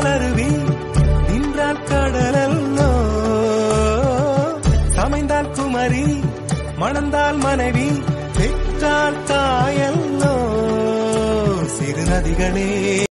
மலருவி நின்றால் கடலல்லோ. சமைந்தால் குமரி மணந்தால் மனைவி பெற்றால் தாயல்லோ. சிறு நதிகளே.